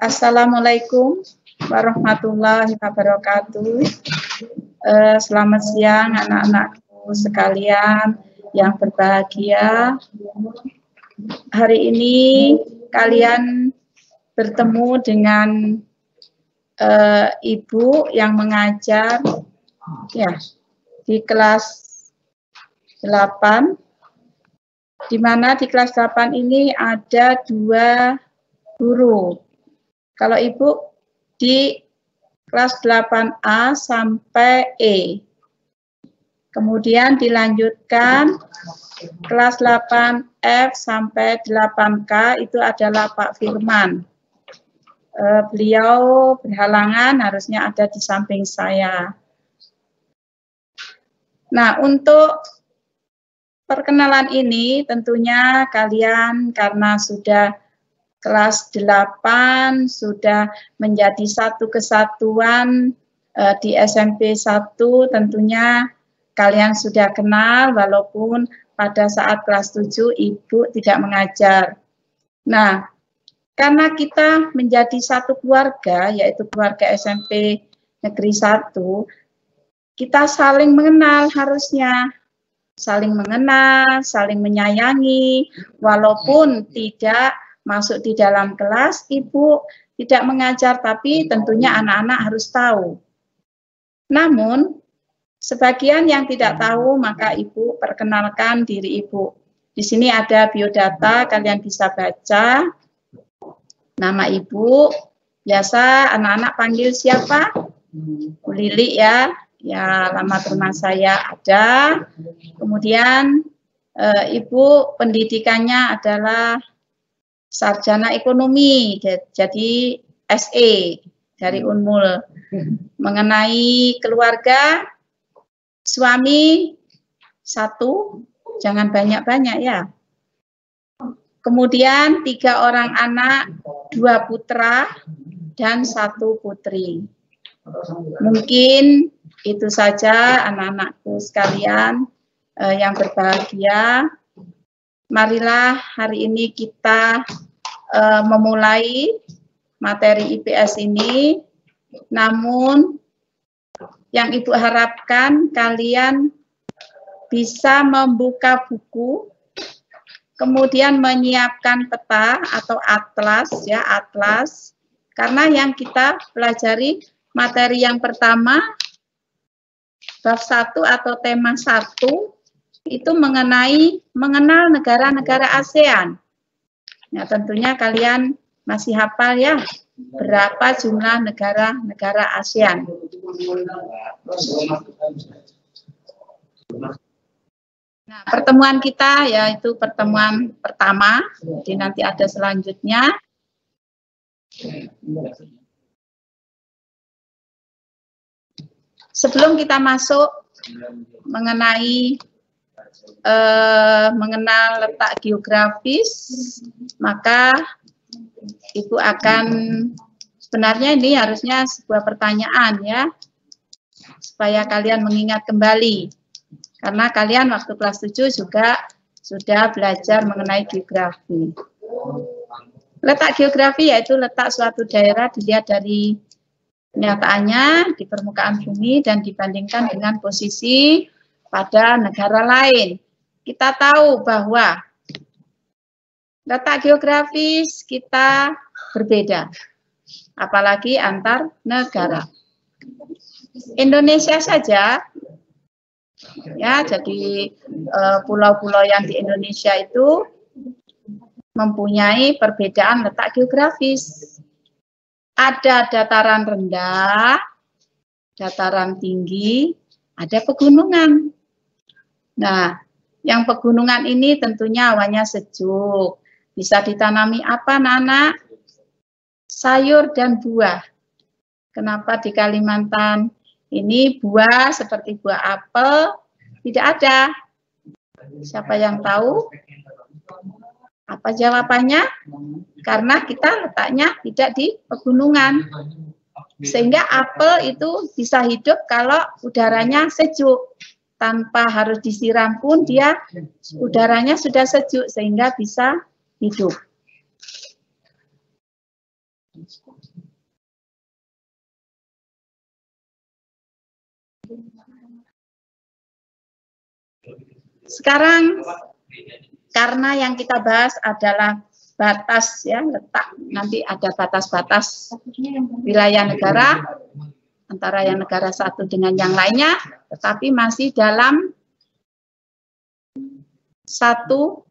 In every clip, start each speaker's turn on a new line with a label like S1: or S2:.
S1: Assalamualaikum warahmatullahi wabarakatuh. Uh, selamat siang anak-anakku sekalian yang berbahagia. Hari ini kalian bertemu dengan uh, ibu yang mengajar ya di kelas 8 di mana di kelas 8 ini ada dua guru. Kalau Ibu di kelas 8A sampai E. Kemudian dilanjutkan kelas 8F sampai 8K itu adalah Pak Firman. E, beliau berhalangan harusnya ada di samping saya. Nah, untuk perkenalan ini tentunya kalian karena sudah kelas 8 sudah menjadi satu kesatuan e, di SMP 1 tentunya kalian sudah kenal walaupun pada saat kelas 7 ibu tidak mengajar. Nah, karena kita menjadi satu keluarga, yaitu keluarga SMP Negeri 1, kita saling mengenal harusnya. Saling mengenal, saling menyayangi, walaupun tidak masuk di dalam kelas, ibu tidak mengajar, tapi tentunya anak-anak harus tahu. Namun, Sebagian yang tidak tahu, maka Ibu perkenalkan diri Ibu. Di sini ada biodata, kalian bisa baca. Nama Ibu, biasa anak-anak panggil siapa? Bu Lili ya, ya lama rumah saya ada. Kemudian e, Ibu pendidikannya adalah sarjana ekonomi, jadi SE dari Unmul. Mengenai keluarga, Suami satu, jangan banyak-banyak ya. Kemudian tiga orang anak, dua putra dan satu putri. Mungkin itu saja anak-anakku sekalian eh, yang berbahagia. Marilah hari ini kita eh, memulai materi IPS ini. Namun yang Ibu harapkan kalian bisa membuka buku, kemudian menyiapkan peta atau atlas ya atlas karena yang kita pelajari materi yang pertama bab satu atau tema satu itu mengenai mengenal negara-negara ASEAN. Ya tentunya kalian masih hafal ya berapa jumlah negara-negara ASEAN. Nah, pertemuan kita yaitu pertemuan pertama, jadi nanti ada selanjutnya. Sebelum kita masuk mengenai eh, mengenal letak geografis, maka Ibu akan sebenarnya ini harusnya sebuah pertanyaan ya supaya kalian mengingat kembali karena kalian waktu kelas 7 juga sudah belajar mengenai geografi. Letak geografi yaitu letak suatu daerah dilihat dari kenyataannya di permukaan bumi dan dibandingkan dengan posisi pada negara lain. Kita tahu bahwa letak geografis kita berbeda, apalagi antar negara. Indonesia saja, ya, jadi eh, pulau-pulau yang di Indonesia itu mempunyai perbedaan letak geografis. Ada dataran rendah, dataran tinggi, ada pegunungan. Nah, yang pegunungan ini tentunya awalnya sejuk, bisa ditanami apa, Nana? Sayur dan buah. Kenapa di Kalimantan ini buah seperti buah apel tidak ada? Siapa yang tahu? Apa jawabannya? Karena kita letaknya tidak di pegunungan. Sehingga apel itu bisa hidup kalau udaranya sejuk. Tanpa harus disiram pun dia udaranya sudah sejuk sehingga bisa hidup. Sekarang karena yang kita bahas adalah batas ya letak nanti ada batas-batas wilayah negara antara yang negara satu dengan yang lainnya tetapi masih dalam satu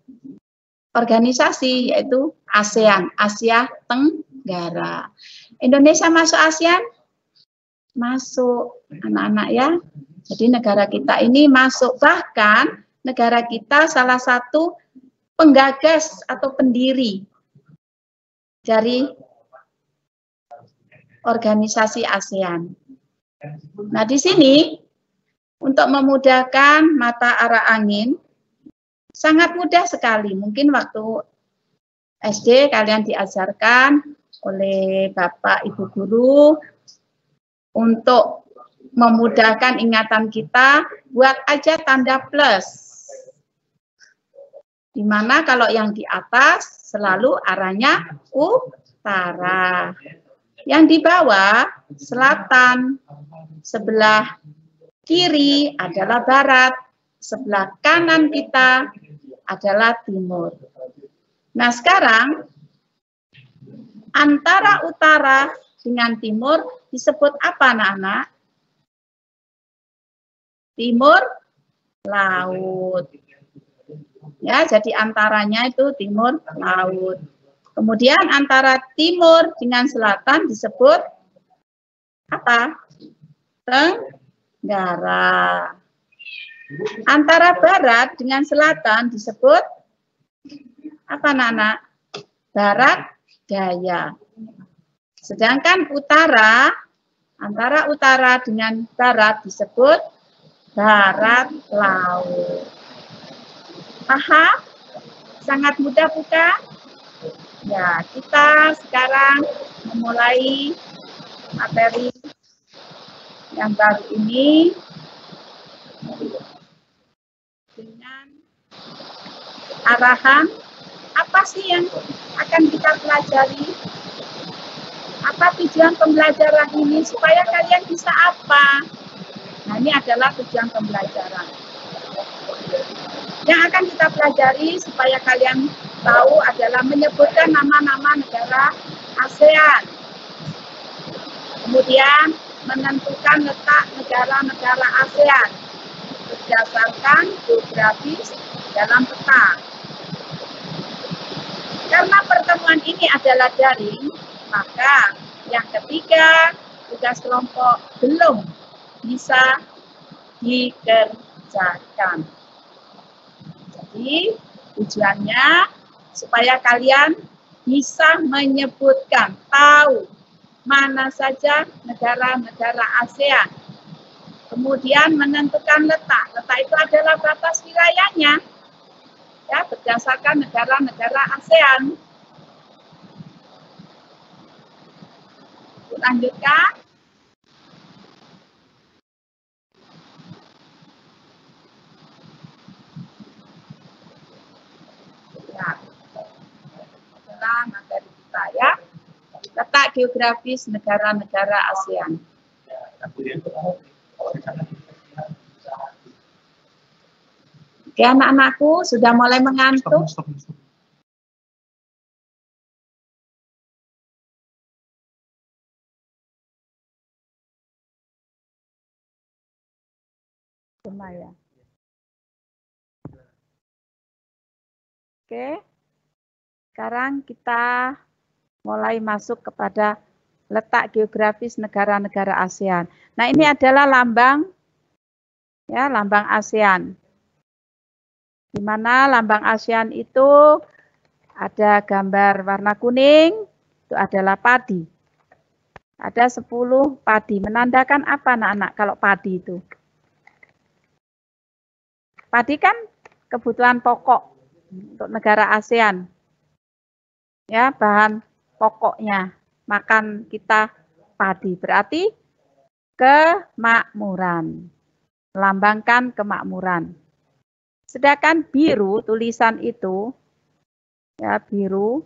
S1: organisasi yaitu ASEAN Asia Tenggara. Indonesia masuk ASEAN? Masuk anak-anak ya. Jadi negara kita ini masuk. Bahkan negara kita salah satu penggagas atau pendiri dari organisasi ASEAN. Nah, di sini untuk memudahkan mata arah angin sangat mudah sekali. Mungkin waktu SD kalian diajarkan oleh Bapak Ibu guru untuk memudahkan ingatan kita buat aja tanda plus di mana kalau yang di atas selalu arahnya utara. Yang di bawah selatan, sebelah kiri adalah barat, sebelah kanan kita adalah timur. Nah sekarang antara utara dengan timur disebut apa anak-anak? Timur laut. Ya, jadi antaranya itu timur laut. Kemudian antara timur dengan selatan disebut apa? Tenggara. Antara barat dengan selatan disebut apa Nana? Barat daya. Sedangkan utara, antara utara dengan barat disebut barat laut. Paham? Sangat mudah bukan? Ya, kita sekarang memulai materi yang baru ini dengan arahan apa sih yang akan kita pelajari? Apa tujuan pembelajaran ini supaya kalian bisa apa? Nah, ini adalah tujuan pembelajaran. Yang akan kita pelajari supaya kalian tahu adalah menyebutkan nama-nama negara ASEAN. Kemudian menentukan letak negara-negara ASEAN berdasarkan geografis dalam peta. Karena pertemuan ini adalah daring, maka yang ketiga tugas kelompok belum bisa dikerjakan. Jadi tujuannya supaya kalian bisa menyebutkan, tahu mana saja negara-negara ASEAN. Kemudian menentukan letak. Letak itu adalah batas wilayahnya. Ya, berdasarkan negara-negara ASEAN. Lanjutkan. Adalah materi kita ya. Letak geografis negara-negara ASEAN. Oke anak-anakku sudah mulai mengantuk. Stop, stop, stop. ya. Oke. Sekarang kita mulai masuk kepada letak geografis negara-negara ASEAN. Nah, ini adalah lambang ya, lambang ASEAN. Di mana lambang ASEAN itu ada gambar warna kuning, itu adalah padi. Ada 10 padi. Menandakan apa anak-anak kalau padi itu? Padi kan kebutuhan pokok untuk negara ASEAN ya bahan pokoknya makan kita padi berarti kemakmuran lambangkan kemakmuran sedangkan biru tulisan itu ya biru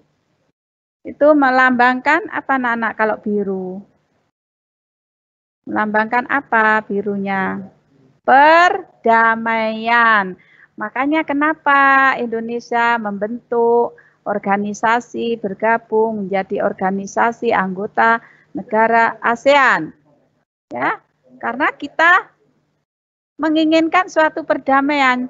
S1: Itu melambangkan apa anak-anak kalau biru? Melambangkan apa birunya? Perdamaian. Makanya kenapa Indonesia membentuk organisasi bergabung menjadi organisasi anggota negara ASEAN. Ya, karena kita menginginkan suatu perdamaian.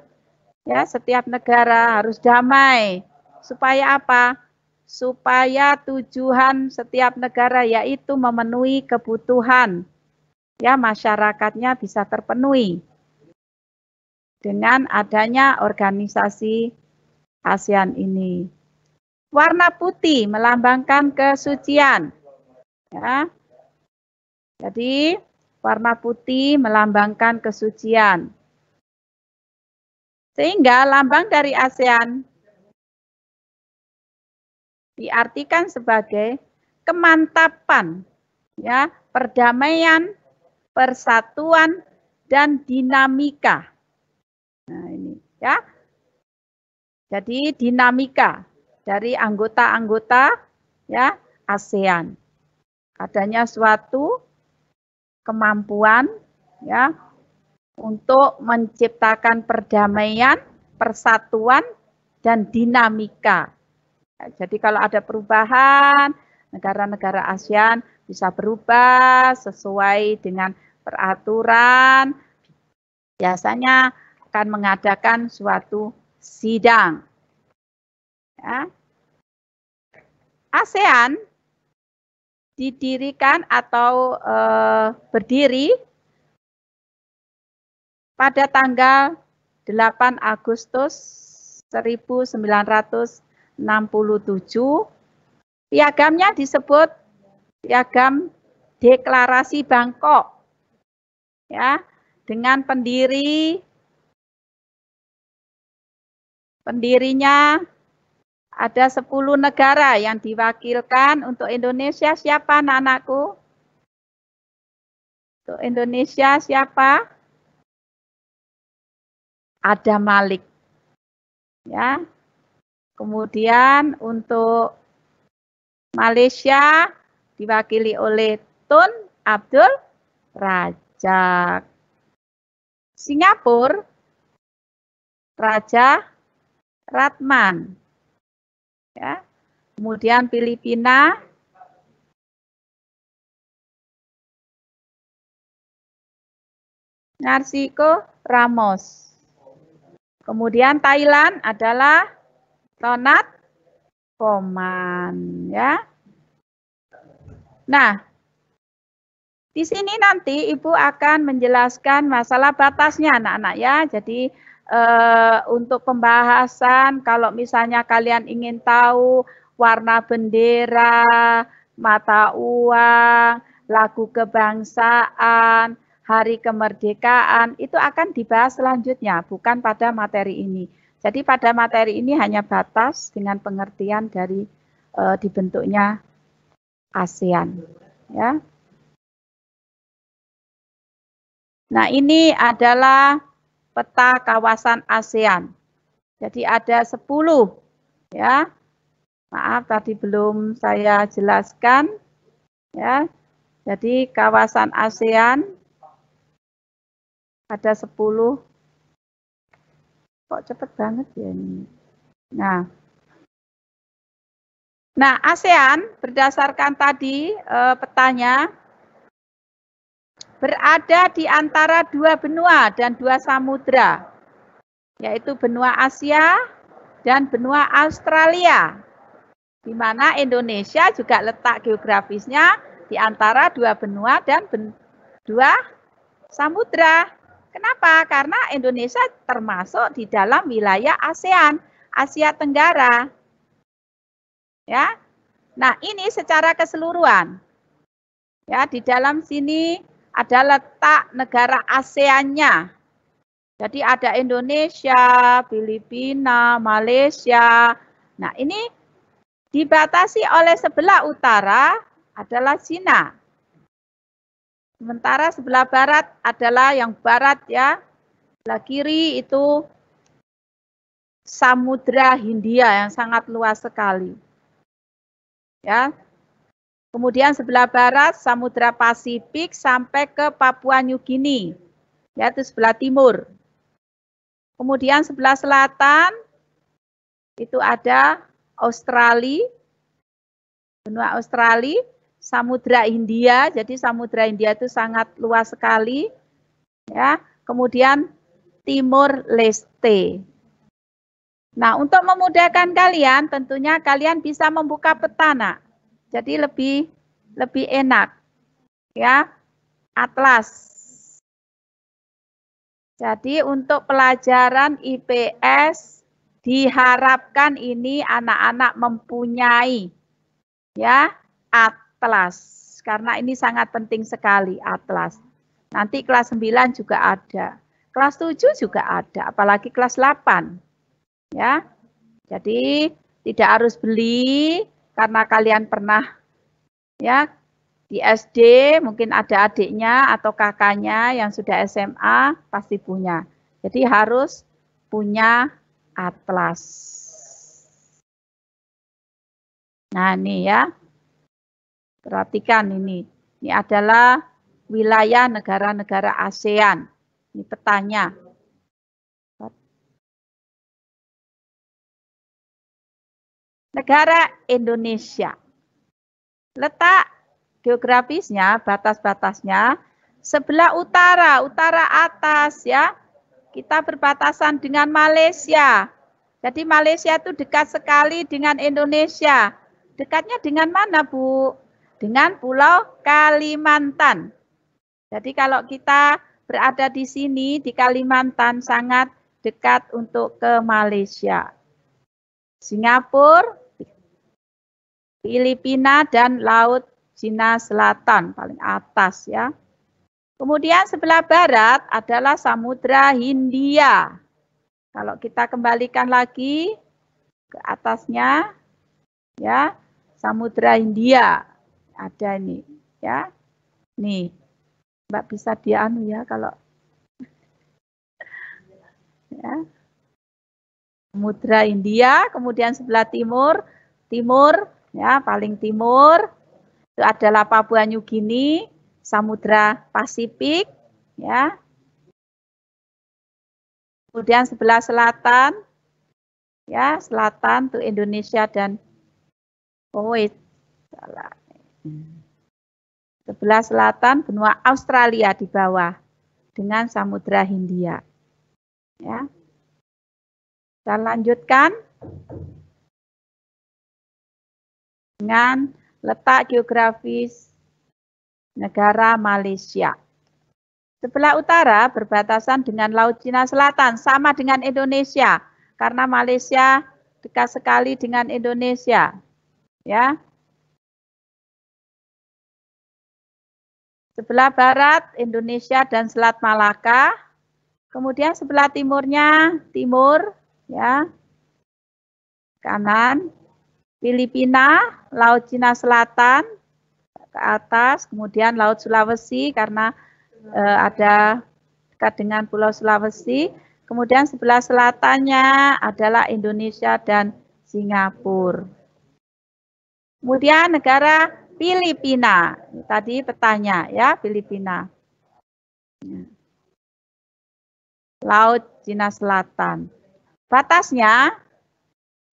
S1: Ya, setiap negara harus damai. Supaya apa? Supaya tujuan setiap negara yaitu memenuhi kebutuhan ya masyarakatnya bisa terpenuhi dengan adanya organisasi ASEAN ini. Warna putih melambangkan kesucian. Ya. Jadi warna putih melambangkan kesucian. Sehingga lambang dari ASEAN diartikan sebagai kemantapan, ya, perdamaian, persatuan dan dinamika. Nah, ini ya. Jadi dinamika dari anggota-anggota ya ASEAN. Adanya suatu kemampuan ya untuk menciptakan perdamaian, persatuan dan dinamika. Jadi kalau ada perubahan, negara-negara ASEAN bisa berubah sesuai dengan peraturan. Biasanya akan mengadakan suatu sidang Ya. ASEAN didirikan atau eh, berdiri pada tanggal 8 Agustus 1967. Piagamnya disebut Piagam Deklarasi Bangkok. Ya, dengan pendiri pendirinya ada 10 negara yang diwakilkan untuk Indonesia siapa anak-anakku? Untuk Indonesia siapa? Ada Malik. Ya. Kemudian untuk Malaysia diwakili oleh Tun Abdul Rajak. Singapura Raja Ratman. Ya. Kemudian Filipina Narsiko Ramos. Kemudian Thailand adalah Tonat Koman ya. Nah, di sini nanti Ibu akan menjelaskan masalah batasnya anak-anak ya. Jadi uh, untuk pembahasan kalau misalnya kalian ingin tahu warna bendera, mata uang, lagu kebangsaan, hari kemerdekaan itu akan dibahas selanjutnya bukan pada materi ini. Jadi pada materi ini hanya batas dengan pengertian dari uh, dibentuknya ASEAN ya. Nah, ini adalah peta kawasan ASEAN. Jadi ada 10 ya. Maaf tadi belum saya jelaskan ya. Jadi kawasan ASEAN ada 10 kok cepet banget ya ini. Nah, Nah, ASEAN berdasarkan tadi eh, petanya berada di antara dua benua dan dua samudra, yaitu benua Asia dan benua Australia, di mana Indonesia juga letak geografisnya di antara dua benua dan ben dua samudra. Kenapa? Karena Indonesia termasuk di dalam wilayah ASEAN, Asia Tenggara. Ya. Nah, ini secara keseluruhan. Ya, di dalam sini ada letak negara ASEAN-nya. Jadi ada Indonesia, Filipina, Malaysia. Nah, ini dibatasi oleh sebelah utara adalah Cina. Sementara sebelah barat adalah yang barat ya. Sebelah kiri itu Samudra Hindia yang sangat luas sekali. Ya. Kemudian sebelah barat Samudra Pasifik sampai ke Papua New Guinea. Yaitu sebelah timur. Kemudian sebelah selatan itu ada Australia, benua Australia, Samudra India. Jadi Samudra India itu sangat luas sekali. Ya, kemudian Timur Leste. Nah, untuk memudahkan kalian, tentunya kalian bisa membuka peta, nak. Jadi lebih lebih enak. Ya, atlas. Jadi untuk pelajaran IPS diharapkan ini anak-anak mempunyai ya atlas karena ini sangat penting sekali atlas. Nanti kelas 9 juga ada. Kelas 7 juga ada, apalagi kelas 8. Ya. Jadi tidak harus beli karena kalian pernah ya di SD mungkin ada adiknya atau kakaknya yang sudah SMA pasti punya. Jadi harus punya atlas. Nah ini ya, perhatikan ini. Ini adalah wilayah negara-negara ASEAN. Ini petanya. Negara Indonesia. Letak geografisnya, batas-batasnya sebelah utara, utara atas ya. Kita berbatasan dengan Malaysia. Jadi Malaysia itu dekat sekali dengan Indonesia. Dekatnya dengan mana, Bu? Dengan Pulau Kalimantan. Jadi kalau kita berada di sini di Kalimantan sangat dekat untuk ke Malaysia. Singapura, Filipina dan Laut Cina Selatan paling atas ya. Kemudian sebelah barat adalah Samudra Hindia. Kalau kita kembalikan lagi ke atasnya ya, Samudra Hindia ada ini ya. Nih. Mbak bisa dianu ya kalau ya. Samudra India, kemudian sebelah timur, timur ya, paling timur itu adalah Papua New Guinea, Samudra Pasifik, ya. Kemudian sebelah selatan, ya, selatan itu Indonesia dan oh. Sebelah selatan benua Australia di bawah dengan Samudra Hindia. Ya. Kita lanjutkan dengan Letak geografis negara Malaysia. Sebelah utara berbatasan dengan Laut Cina Selatan, sama dengan Indonesia, karena Malaysia dekat sekali dengan Indonesia. Ya. Sebelah barat Indonesia dan Selat Malaka. Kemudian sebelah timurnya timur ya. Kanan Filipina, Laut Cina Selatan ke atas, kemudian Laut Sulawesi karena e, ada dekat dengan Pulau Sulawesi. Kemudian sebelah selatannya adalah Indonesia dan Singapura. Kemudian negara Filipina. Tadi petanya ya, Filipina. Laut Cina Selatan. Batasnya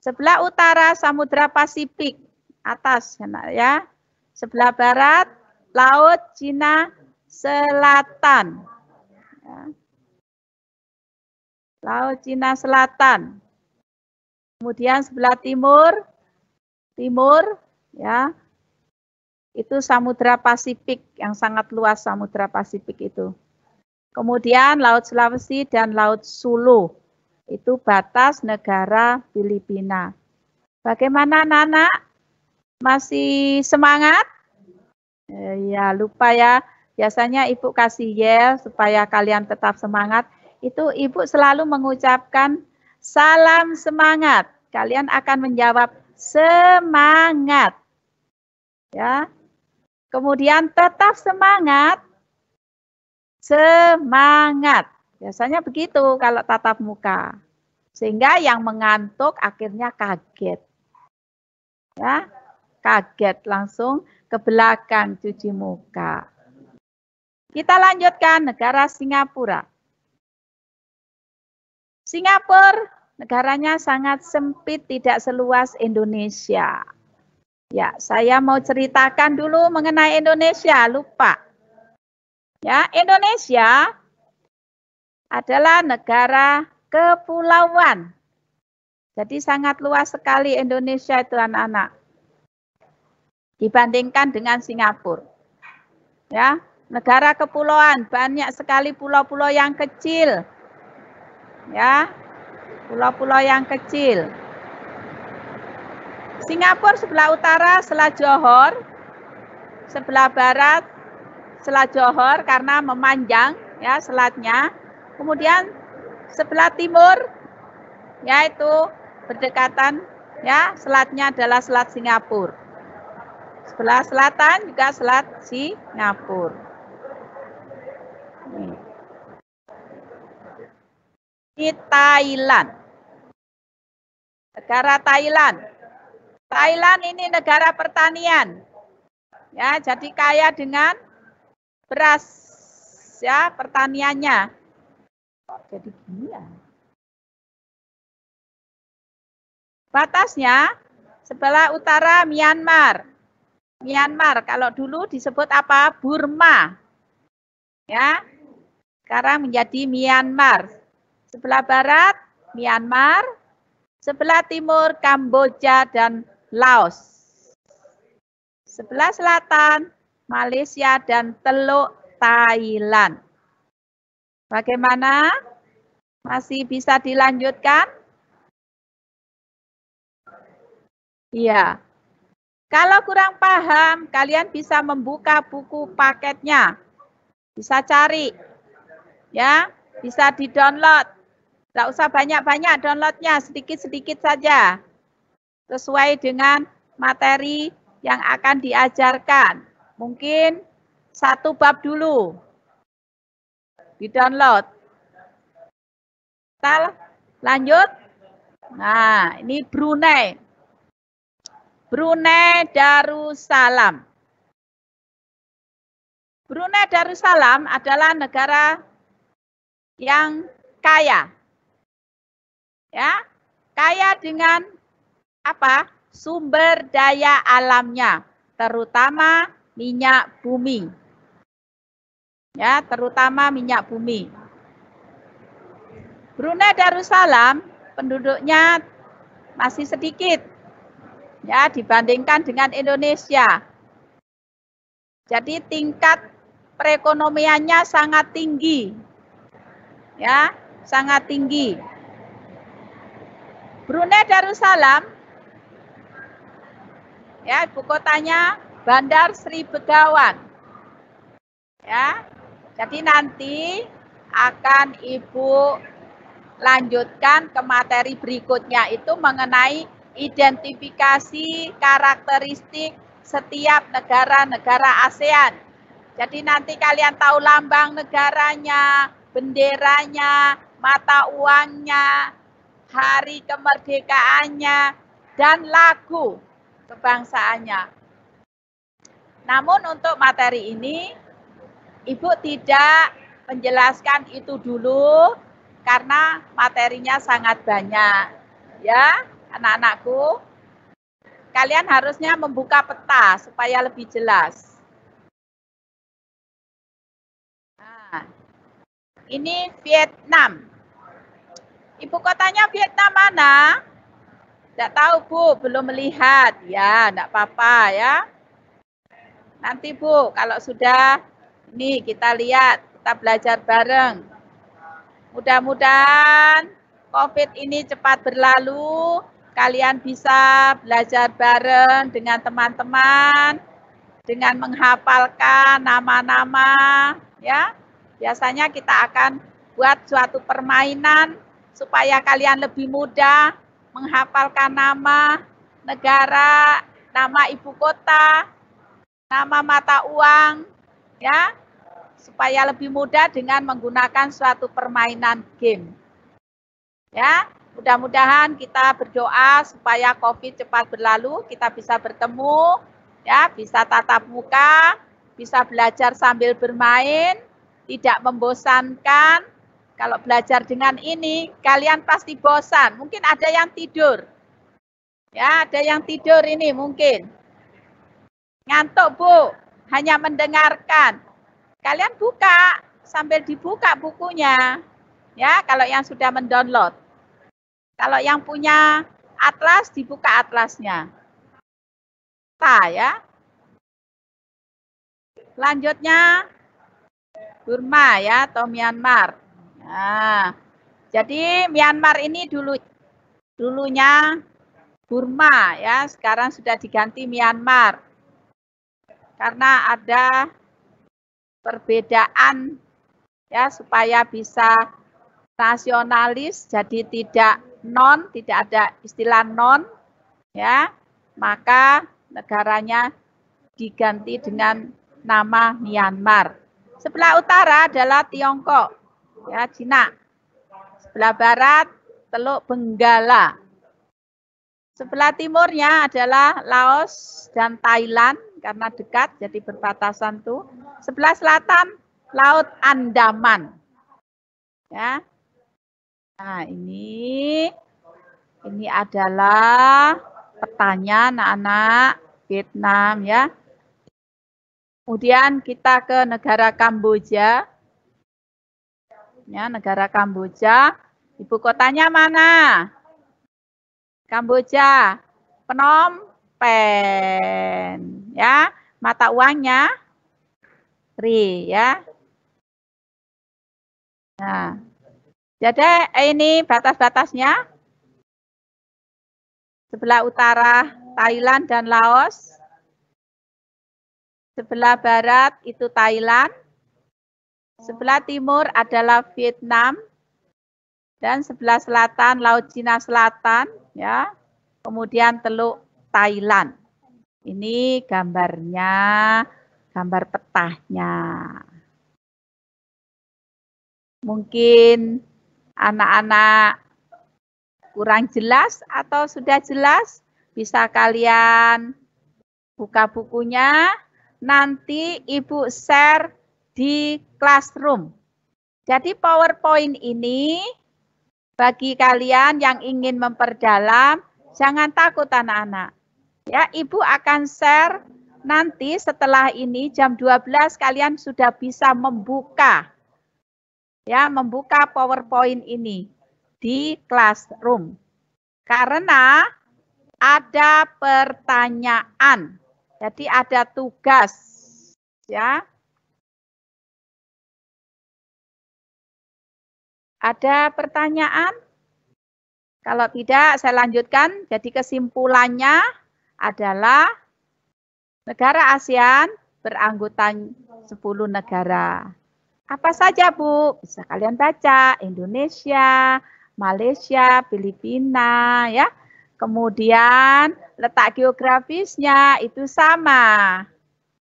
S1: Sebelah utara Samudra Pasifik atas ya. Sebelah barat Laut Cina Selatan. Ya. Laut Cina Selatan. Kemudian sebelah timur timur ya. Itu Samudra Pasifik yang sangat luas Samudra Pasifik itu. Kemudian Laut Sulawesi dan Laut Sulu itu batas negara Filipina. Bagaimana Nana? Masih semangat? Eh, ya, lupa ya. Biasanya Ibu kasih yel supaya kalian tetap semangat. Itu Ibu selalu mengucapkan salam semangat. Kalian akan menjawab semangat. Ya. Kemudian tetap semangat. Semangat. Biasanya begitu kalau tatap muka. Sehingga yang mengantuk akhirnya kaget. Ya. kaget langsung ke belakang cuci muka. Kita lanjutkan negara Singapura. Singapura negaranya sangat sempit, tidak seluas Indonesia. Ya, saya mau ceritakan dulu mengenai Indonesia, lupa. Ya, Indonesia adalah negara kepulauan. Jadi sangat luas sekali Indonesia itu anak-anak. Dibandingkan dengan Singapura. Ya, negara kepulauan, banyak sekali pulau-pulau yang kecil. Ya, pulau-pulau yang kecil. Singapura sebelah utara Selat Johor, sebelah barat Selat Johor karena memanjang ya selatnya. Kemudian sebelah timur yaitu berdekatan ya selatnya adalah Selat Singapura. Sebelah selatan juga Selat Singapura. Ini Thailand. Negara Thailand. Thailand ini negara pertanian. Ya, jadi kaya dengan beras ya pertaniannya. Jadi gini ya. Batasnya sebelah utara Myanmar. Myanmar kalau dulu disebut apa? Burma. Ya. Sekarang menjadi Myanmar. Sebelah barat Myanmar, sebelah timur Kamboja dan Laos. Sebelah selatan Malaysia dan Teluk Thailand. Bagaimana? Masih bisa dilanjutkan? Iya. Kalau kurang paham, kalian bisa membuka buku paketnya. Bisa cari. Ya, bisa di-download tidak usah banyak-banyak downloadnya, sedikit-sedikit saja. Sesuai dengan materi yang akan diajarkan. Mungkin satu bab dulu. Di-download. Kita lanjut. Nah, ini Brunei. Brunei Darussalam. Brunei Darussalam adalah negara yang kaya ya kaya dengan apa sumber daya alamnya terutama minyak bumi ya terutama minyak bumi Brunei Darussalam penduduknya masih sedikit ya dibandingkan dengan Indonesia jadi tingkat perekonomiannya sangat tinggi ya sangat tinggi Brunei Darussalam, ya ibu kotanya Bandar Sri Begawan. Ya, jadi nanti akan ibu lanjutkan ke materi berikutnya itu mengenai identifikasi karakteristik setiap negara-negara ASEAN. Jadi nanti kalian tahu lambang negaranya, benderanya, mata uangnya, hari kemerdekaannya, dan lagu kebangsaannya. Namun untuk materi ini, Ibu tidak menjelaskan itu dulu karena materinya sangat banyak. Ya, anak-anakku, kalian harusnya membuka peta supaya lebih jelas. Nah, ini Vietnam. Ibu kotanya Vietnam mana? Tidak tahu Bu, belum melihat. Ya, tidak apa-apa ya. Nanti Bu, kalau sudah ini kita lihat, kita belajar bareng. Mudah-mudahan COVID ini cepat berlalu, kalian bisa belajar bareng dengan teman-teman, dengan menghafalkan nama-nama, ya. Biasanya kita akan buat suatu permainan supaya kalian lebih mudah menghafalkan nama negara, nama ibu kota, nama mata uang, ya, supaya lebih mudah dengan menggunakan suatu permainan game. Ya, Mudah-mudahan kita berdoa supaya COVID cepat berlalu, kita bisa bertemu, ya, bisa tatap muka, bisa belajar sambil bermain, tidak membosankan. Kalau belajar dengan ini, kalian pasti bosan. Mungkin ada yang tidur. Ya, ada yang tidur ini mungkin. Ngantuk, Bu. Hanya mendengarkan. Kalian buka sambil dibuka bukunya. Ya, kalau yang sudah mendownload. Kalau yang punya atlas, dibuka atlasnya. Ta ya. Selanjutnya Burma ya atau Myanmar. Nah, jadi Myanmar ini dulu dulunya Burma ya, sekarang sudah diganti Myanmar. Karena ada perbedaan ya supaya bisa nasionalis jadi tidak non, tidak ada istilah non, ya, maka negaranya diganti dengan nama Myanmar. Sebelah utara adalah Tiongkok, ya, Cina. Sebelah barat Teluk Benggala. Sebelah timurnya adalah Laos dan Thailand karena dekat jadi berbatasan tuh. Sebelah selatan Laut Andaman. Ya, Nah, ini ini adalah petanya anak-anak Vietnam ya. Kemudian kita ke negara Kamboja. Ya, negara Kamboja. Ibu kotanya mana? Kamboja. Phnom Penh. Ya, mata uangnya Ri ya. Nah, jadi ini batas-batasnya. Sebelah utara Thailand dan Laos. Sebelah barat itu Thailand. Sebelah timur adalah Vietnam. Dan sebelah selatan Laut Cina Selatan. ya. Kemudian Teluk Thailand. Ini gambarnya, gambar petahnya. Mungkin anak-anak kurang jelas atau sudah jelas, bisa kalian buka bukunya. Nanti Ibu share di classroom. Jadi PowerPoint ini bagi kalian yang ingin memperdalam, jangan takut anak-anak. Ya, Ibu akan share nanti setelah ini jam 12 kalian sudah bisa membuka ya membuka PowerPoint ini di classroom. Karena ada pertanyaan. Jadi ada tugas ya. Ada pertanyaan? Kalau tidak, saya lanjutkan. Jadi kesimpulannya adalah negara ASEAN beranggotan 10 negara. Apa saja, Bu? Bisa kalian baca Indonesia, Malaysia, Filipina, ya. Kemudian letak geografisnya itu sama.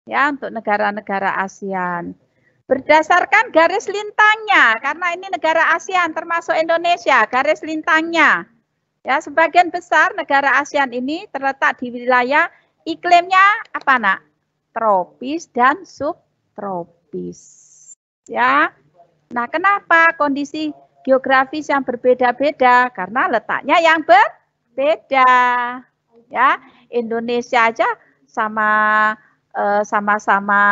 S1: Ya, untuk negara-negara ASEAN. Berdasarkan garis lintangnya, karena ini negara ASEAN termasuk Indonesia, garis lintangnya. Ya, sebagian besar negara ASEAN ini terletak di wilayah iklimnya apa, Nak? Tropis dan subtropis ya. Nah, kenapa kondisi geografis yang berbeda-beda? Karena letaknya yang berbeda. Ya, Indonesia aja sama eh, sama-sama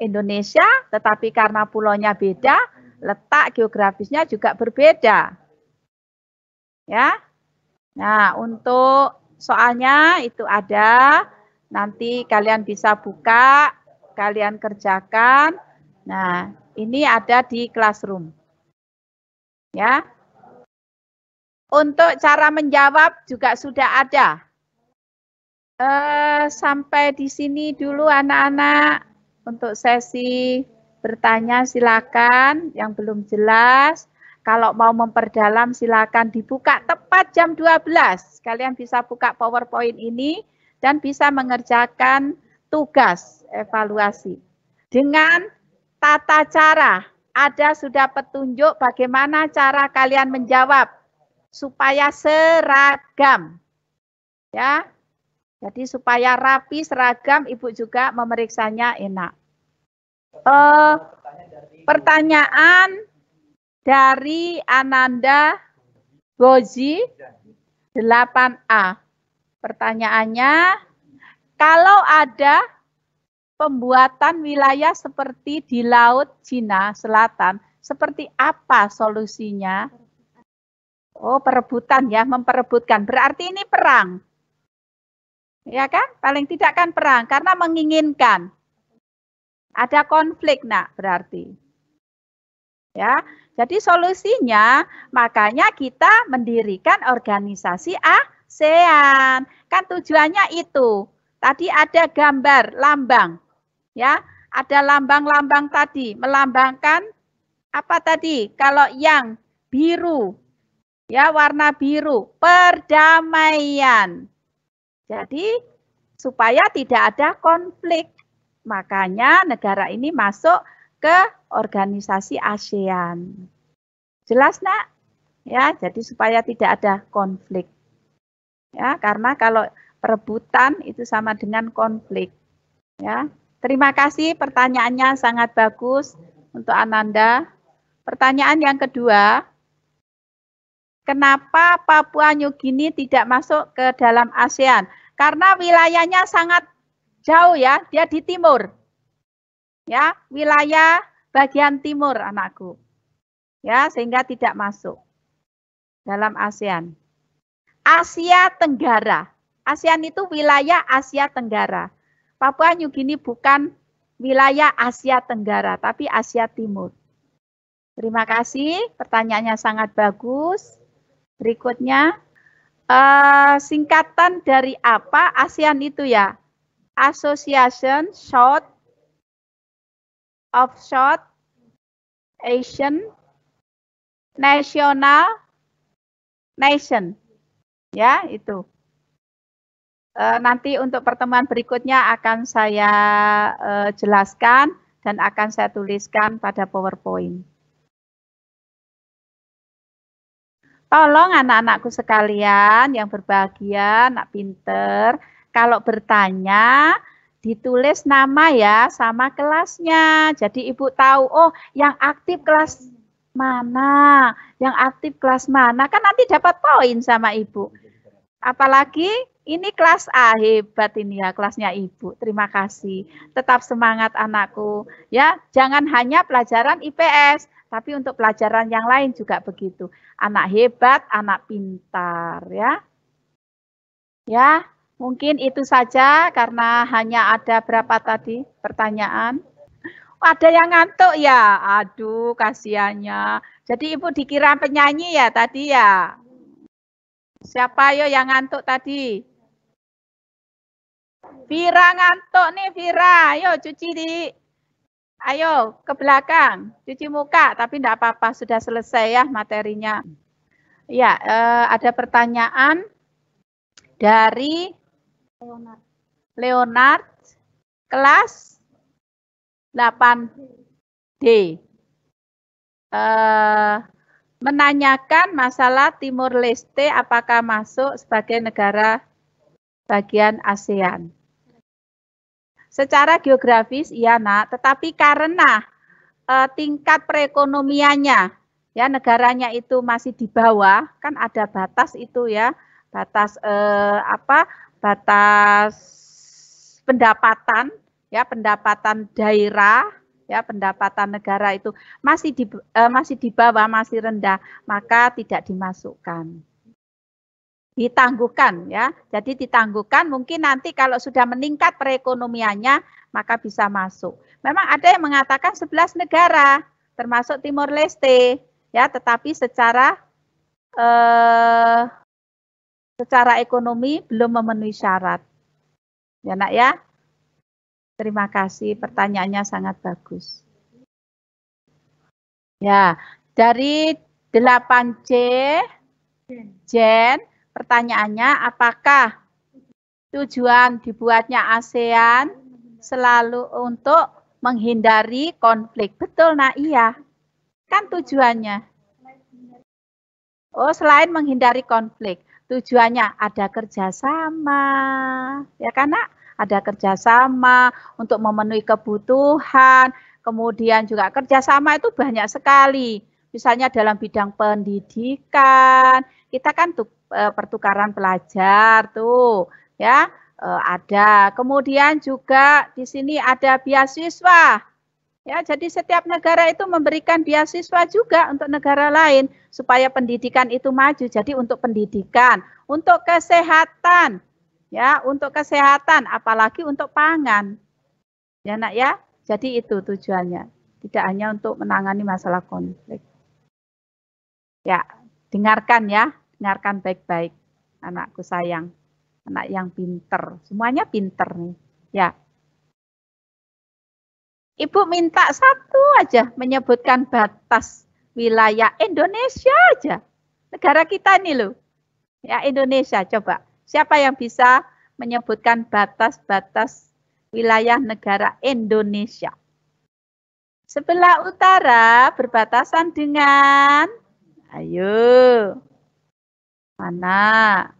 S1: Indonesia, tetapi karena pulaunya beda, letak geografisnya juga berbeda. Ya. Nah, untuk soalnya itu ada nanti kalian bisa buka, kalian kerjakan Nah, ini ada di classroom. Ya. Untuk cara menjawab juga sudah ada. Eh, sampai di sini dulu anak-anak. Untuk sesi bertanya silakan. Yang belum jelas. Kalau mau memperdalam silakan dibuka tepat jam 12. Kalian bisa buka PowerPoint ini dan bisa mengerjakan tugas evaluasi. Dengan tata cara. Ada sudah petunjuk bagaimana cara kalian menjawab.
S2: supaya seragam. Ya. Jadi supaya rapi, seragam, Ibu juga memeriksanya enak. Uh, pertanyaan dari Ananda Gozi 8A. Pertanyaannya, kalau ada pembuatan wilayah seperti di Laut Cina Selatan, seperti apa solusinya? Oh, perebutan ya, memperebutkan. Berarti ini perang. Ya kan? Paling tidak kan perang, karena menginginkan. Ada konflik, nak, berarti. Ya, jadi solusinya makanya kita mendirikan organisasi ASEAN. Kan tujuannya itu. Tadi ada gambar lambang. Ya, ada lambang-lambang tadi melambangkan apa tadi? Kalau yang biru ya warna biru, perdamaian. Jadi supaya tidak ada konflik. Makanya negara ini masuk ke organisasi ASEAN. Jelas, Nak? Ya, jadi supaya tidak ada konflik. Ya, karena kalau perebutan itu sama dengan konflik. Ya. Terima kasih pertanyaannya sangat bagus untuk Ananda. Pertanyaan yang kedua, kenapa Papua New Guinea tidak masuk ke dalam ASEAN? Karena wilayahnya sangat jauh ya, dia di timur ya wilayah bagian timur anakku ya sehingga tidak masuk dalam ASEAN. Asia Tenggara. ASEAN itu wilayah Asia Tenggara. Papua New Guinea bukan wilayah Asia Tenggara, tapi Asia Timur. Terima kasih, pertanyaannya sangat bagus. Berikutnya, uh, singkatan dari apa ASEAN itu ya? Association Short offshore Asian national nation. Ya, itu. E, nanti untuk pertemuan berikutnya akan saya e, jelaskan dan akan saya tuliskan pada PowerPoint. Tolong anak-anakku sekalian yang berbahagia, anak pinter, kalau bertanya ditulis nama ya sama kelasnya. Jadi Ibu tahu, oh yang aktif kelas mana, yang aktif kelas mana, kan nanti dapat poin sama Ibu. Apalagi ini kelas A, hebat ini ya kelasnya Ibu. Terima kasih. Tetap semangat anakku. Ya, jangan hanya pelajaran IPS, tapi untuk pelajaran yang lain juga begitu. Anak hebat, anak pintar ya. Ya, Mungkin itu saja karena hanya ada berapa tadi pertanyaan. Oh, ada yang ngantuk ya? Aduh, kasihannya. Jadi Ibu dikira penyanyi ya tadi ya? Siapa yo yang ngantuk tadi? Vira ngantuk nih Vira. Ayo cuci di Ayo ke belakang, cuci muka, tapi tidak apa-apa, sudah selesai ya materinya. Ya, eh, ada pertanyaan dari Leonard. Leonard kelas 8D. Uh, menanyakan masalah Timur Leste apakah masuk sebagai negara bagian ASEAN. Secara geografis iya nak, tetapi karena uh, tingkat perekonomiannya ya negaranya itu masih di bawah, kan ada batas itu ya, batas uh, apa batas pendapatan ya pendapatan daerah ya pendapatan negara itu masih di eh, masih di bawah masih rendah maka tidak dimasukkan. Ditangguhkan ya. Jadi ditangguhkan mungkin nanti kalau sudah meningkat perekonomiannya maka bisa masuk. Memang ada yang mengatakan 11 negara termasuk Timor Leste ya tetapi secara eh, secara ekonomi belum memenuhi syarat. Ya nak ya. Terima kasih pertanyaannya sangat bagus. Ya, dari 8C Jen, pertanyaannya apakah tujuan dibuatnya ASEAN selalu untuk menghindari konflik? Betul, nah iya. Kan tujuannya. Oh, selain menghindari konflik, tujuannya ada kerjasama, ya karena ada kerjasama untuk memenuhi kebutuhan, kemudian juga kerjasama itu banyak sekali. Misalnya dalam bidang pendidikan, kita kan tuh e, pertukaran pelajar tuh, ya e, ada. Kemudian juga di sini ada beasiswa Ya, jadi setiap negara itu memberikan beasiswa juga untuk negara lain supaya pendidikan itu maju. Jadi untuk pendidikan, untuk kesehatan, ya, untuk kesehatan, apalagi untuk pangan. Ya, Nak ya. Jadi itu tujuannya. Tidak hanya untuk menangani masalah konflik. Ya, dengarkan ya, dengarkan baik-baik. Anakku sayang, anak yang pinter. Semuanya pinter nih. Ya, Ibu minta satu aja menyebutkan batas wilayah Indonesia aja. Negara kita ini loh. Ya Indonesia coba. Siapa yang bisa menyebutkan batas-batas wilayah negara Indonesia? Sebelah utara berbatasan dengan ayo. Mana?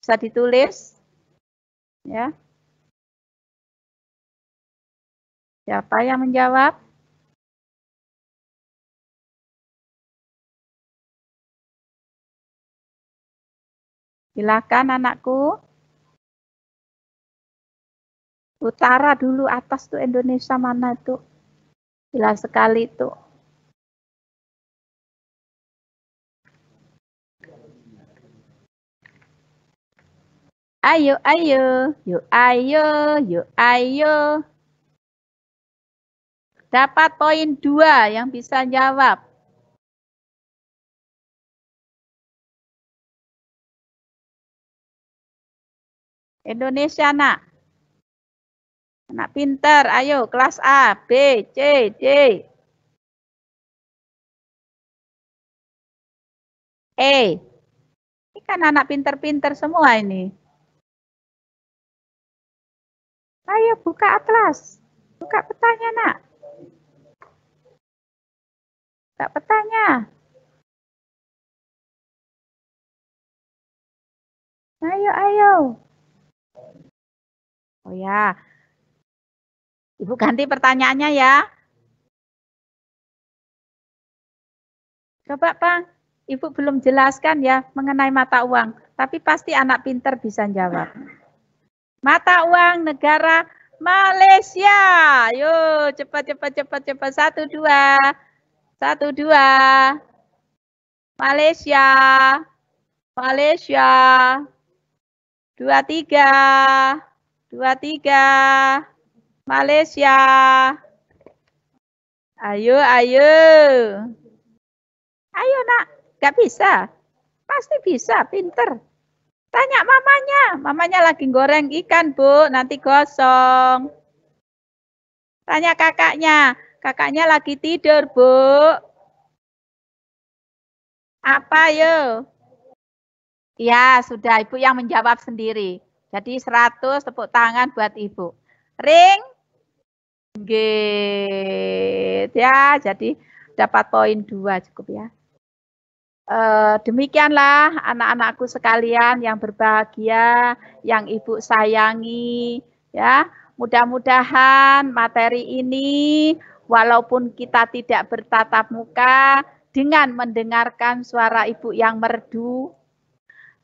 S2: Bisa ditulis? Ya. Siapa yang menjawab? Silakan anakku. Utara dulu atas tuh Indonesia mana itu? Jelas sekali itu. Ayo, ayo, yuk, ayo, yuk, ayo. Dapat poin dua yang bisa jawab. Indonesia, nak. Anak pinter, ayo kelas A, B, C, D. E. Ini kan anak pinter-pinter semua ini. Ayo buka atlas. Buka petanya, nak. Tak petanya. Ayo, ayo. Oh ya. Ibu ganti pertanyaannya ya. Coba, Pak. Ibu belum jelaskan ya mengenai mata uang. Tapi pasti anak pinter bisa jawab. Mata uang negara Malaysia. Yuk, cepat, cepat, cepat, cepat. Satu, dua. Satu, dua. Malaysia. Malaysia. Dua, tiga. Dua, tiga. Malaysia. Ayo, ayo. Ayo nak, gak bisa. Pasti bisa, pinter. Tanya mamanya, mamanya lagi goreng ikan bu, nanti gosong. Tanya kakaknya, Kakaknya lagi tidur, Bu. Apa yo? Ya, sudah Ibu yang menjawab sendiri. Jadi 100 tepuk tangan buat Ibu. Ring. Git. Ya, jadi dapat poin dua cukup ya. E, demikianlah anak-anakku sekalian yang berbahagia, yang Ibu sayangi. Ya, mudah-mudahan materi ini walaupun kita tidak bertatap muka, dengan mendengarkan suara ibu yang merdu,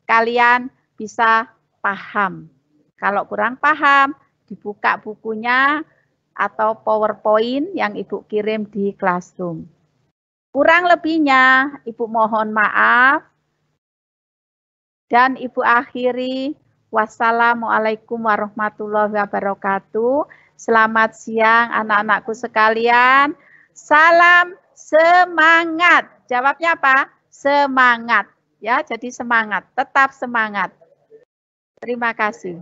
S2: kalian bisa paham. Kalau kurang paham, dibuka bukunya atau PowerPoint yang ibu kirim di classroom. Kurang lebihnya, ibu mohon maaf. Dan ibu akhiri, wassalamualaikum warahmatullahi wabarakatuh. Selamat siang anak-anakku sekalian. Salam semangat. Jawabnya apa? Semangat. Ya, jadi semangat. Tetap semangat. Terima kasih.